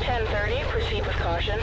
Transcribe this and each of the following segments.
1030, proceed with caution.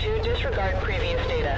to disregard previous data.